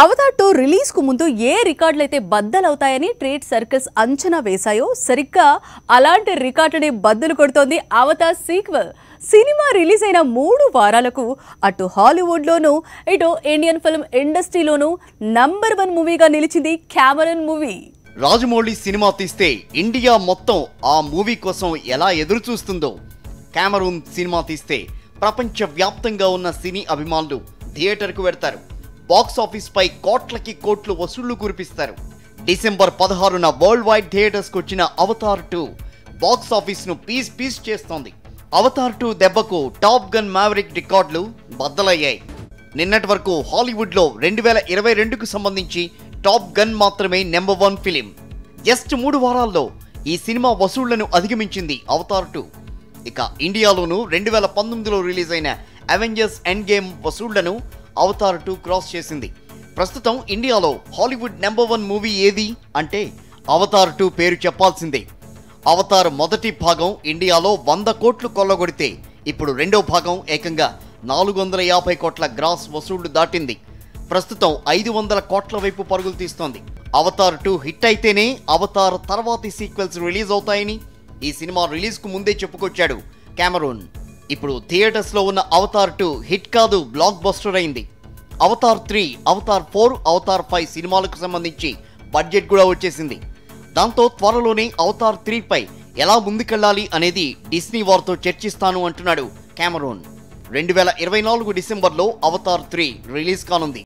Avatar two రిలీజ్కు ముందు ఏ రికార్డులు అయితే బద్దలవుతాయని ట్రేడ్ సర్కిల్స్ అంచనా వేశాయో సరిగ్గా అలాంటి రికార్డుని బద్దలు కొడుతోంది అవతార్ సీక్వెల్. సినిమా రిలీజ్ అయిన మూడు వారాలకు అటు హాలీవుడ్లోనూ ఇటు ఇండియన్ ఫిల్మ్ ఇండస్ట్రీలోనూ నంబర్ వన్ మూవీగా నిలిచింది క్యామరన్ మూవీ. రాజమౌళి సినిమా తీస్తే ఇండియా మొత్తం ఆ మూవీ కోసం ఎలా ఎదురు చూస్తుందో సినిమా తీస్తే ప్రపంచవ్యాప్తంగా ఉన్న సినీ అభిమానులు థియేటర్కు వెడతారు. బాక్స్ కోట్లకి కోట్లు వసూళ్ళు కురిపిస్తారు. డిసెంబర్ పదహారున వరల్డ్ వైడ్ థియేటర్స్కి వచ్చిన Avatar two box piece piece చేస్తోంది. అవతార్ టూ దెబ్బకు టాప్ గన్ మ్యావరిక్ రికార్డులు బద్దలయ్యాయి. నిన్నటి వరకు హాలీవుడ్లో రెండు వేల ఇరవై రెండుకు సంబంధించి టాప్ గన్ మాత్రమే నెంబర్ వన్ ఫిలిం. జస్ట్ మూడు వారాల్లో ఈ సినిమా వసూళ్ళను అధిగమించింది అవతార్ టూ. ఇక ఇండియాలోనూ రెండు వేల పంతొమ్మిదిలో రిలీజ్ అయిన అవెంజర్స్ ఎండ్ గేమ్ వసూళ్ళను అవతార్ టూ క్రాస్ చేసింది. ప్రస్తుతం ఇండియాలో హాలీవుడ్ నెంబర్ వన్ మూవీ ఏది అంటే అవతార్ టూ పేరు చెప్పాల్సిందే. అవతార్ మొదటి భాగం ఇండియాలో వంద కోట్లు కొల్లగొడితే ఇప్పుడు రెండో భాగం ఏకంగా నాలుగు వందల యాభై కోట్ల గ్రాస్ వసూళ్ళు దాటింది. ప్రస్తుతం ఐదు వందల కోట్ల వైపు పరుగులు తీస్తోంది. అవతార్ టూ హిట్ అయితేనే అవతార్ తర్వాతి సీక్వెల్స్ రిలీజ్ అవుతాయని ఈ సినిమా రిలీజ్కు ముందే చెప్పుకొచ్చాడు కెమెరూన్. ఇప్పుడు థియేటర్స్లో ఉన్న అవతార్ టూ హిట్ కాదు బ్లాక్ బస్టర్ అయింది. Avatar three Avatar four Avatar five సినిమాలకు సంబంధించి బడ్జెట్ కూడా వచ్చేసింది. దాంతో త్వరలోనే అవతార్ త్రీ పై ఎలా ముందుకెళ్ళాలి అనేది డిస్నీ వార్తో చర్చిస్తాను అంటున్నాడు కెమెరూన్ రెండు వేల ఇరవై నాలుగు డిసెంబర్లో అవతార్ త్రీ రిలీజ్ కానుంది.